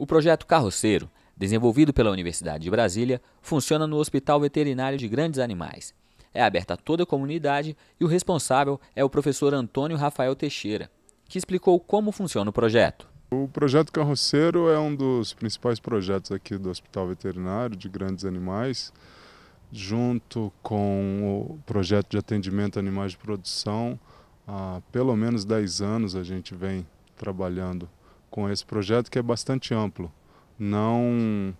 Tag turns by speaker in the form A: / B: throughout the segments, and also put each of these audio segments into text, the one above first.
A: O projeto Carroceiro, desenvolvido pela Universidade de Brasília, funciona no Hospital Veterinário de Grandes Animais. É aberto a toda a comunidade e o responsável é o professor Antônio Rafael Teixeira, que explicou como funciona o projeto.
B: O projeto Carroceiro é um dos principais projetos aqui do Hospital Veterinário de Grandes Animais, junto com o projeto de atendimento a animais de produção. Há pelo menos 10 anos a gente vem trabalhando com esse projeto que é bastante amplo. Não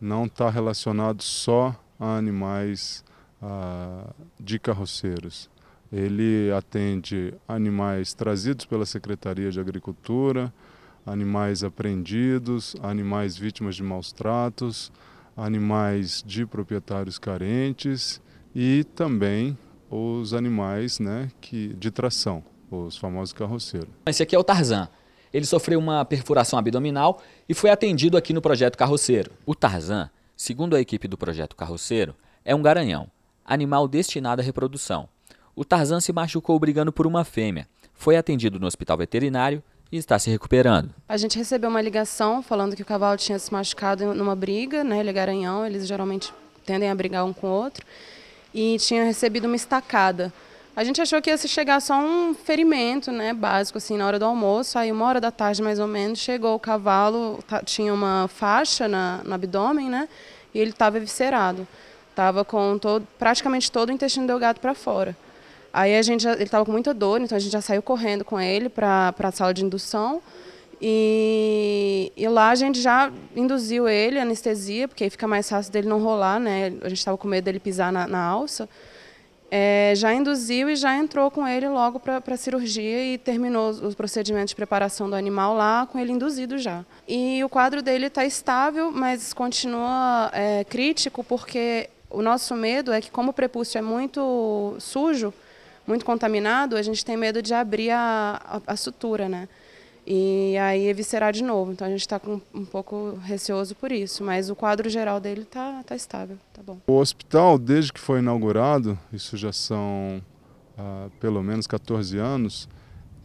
B: não está relacionado só a animais ah, de carroceiros. Ele atende animais trazidos pela Secretaria de Agricultura, animais apreendidos, animais vítimas de maus tratos, animais de proprietários carentes e também os animais né, que, de tração, os famosos carroceiros.
A: Esse aqui é o Tarzan ele sofreu uma perfuração abdominal e foi atendido aqui no Projeto Carroceiro. O Tarzan, segundo a equipe do Projeto Carroceiro, é um garanhão, animal destinado à reprodução. O Tarzan se machucou brigando por uma fêmea, foi atendido no hospital veterinário e está se recuperando.
C: A gente recebeu uma ligação falando que o cavalo tinha se machucado numa briga, né? Ele é garanhão, eles geralmente tendem a brigar um com o outro, e tinha recebido uma estacada. A gente achou que ia se chegar só um ferimento, né, básico, assim, na hora do almoço. Aí, uma hora da tarde, mais ou menos, chegou o cavalo, tinha uma faixa na, no abdômen, né, e ele estava eviscerado. Estava com todo, praticamente todo o intestino delgado para fora. Aí a gente, já, ele estava com muita dor, então a gente já saiu correndo com ele para a sala de indução. E, e, lá a gente já induziu ele, anestesia, porque aí fica mais fácil dele não rolar, né? A gente estava com medo dele pisar na, na alça é, já induziu e já entrou com ele logo para a cirurgia e terminou os procedimentos de preparação do animal lá com ele induzido já. E o quadro dele está estável, mas continua é, crítico porque o nosso medo é que como o prepúcio é muito sujo, muito contaminado, a gente tem medo de abrir a, a, a sutura, né? E aí eviscerar de novo. Então a gente está um pouco receoso por isso, mas o quadro geral dele está tá estável, tá bom.
B: O hospital, desde que foi inaugurado, isso já são ah, pelo menos 14 anos,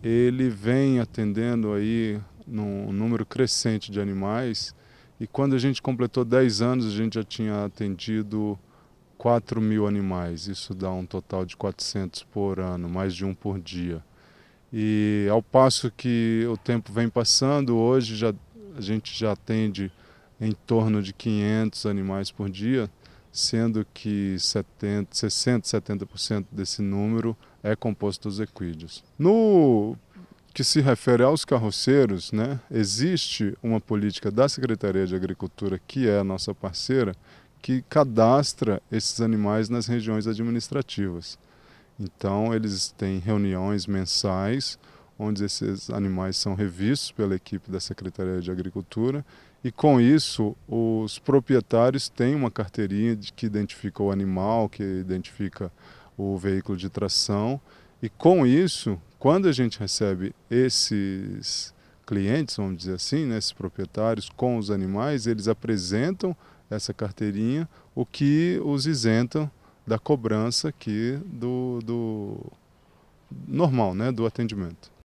B: ele vem atendendo aí num número crescente de animais e quando a gente completou 10 anos a gente já tinha atendido 4 mil animais, isso dá um total de 400 por ano, mais de um por dia. E ao passo que o tempo vem passando, hoje já, a gente já atende em torno de 500 animais por dia, sendo que 70, 60, 70% desse número é composto dos equídeos. No que se refere aos carroceiros, né, existe uma política da Secretaria de Agricultura, que é a nossa parceira, que cadastra esses animais nas regiões administrativas. Então, eles têm reuniões mensais, onde esses animais são revistos pela equipe da Secretaria de Agricultura, e com isso, os proprietários têm uma carteirinha de que identifica o animal, que identifica o veículo de tração, e com isso, quando a gente recebe esses clientes, vamos dizer assim, né, esses proprietários com os animais, eles apresentam essa carteirinha, o que os isentam da cobrança aqui do, do normal, né, do atendimento.